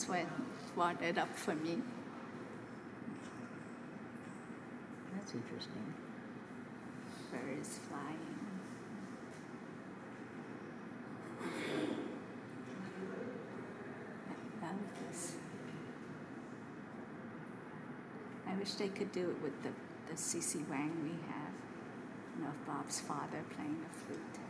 That's what brought it up for me. That's interesting. Birds flying. I this. I wish they could do it with the, the CC Wang we have. You know, Bob's father playing the flute.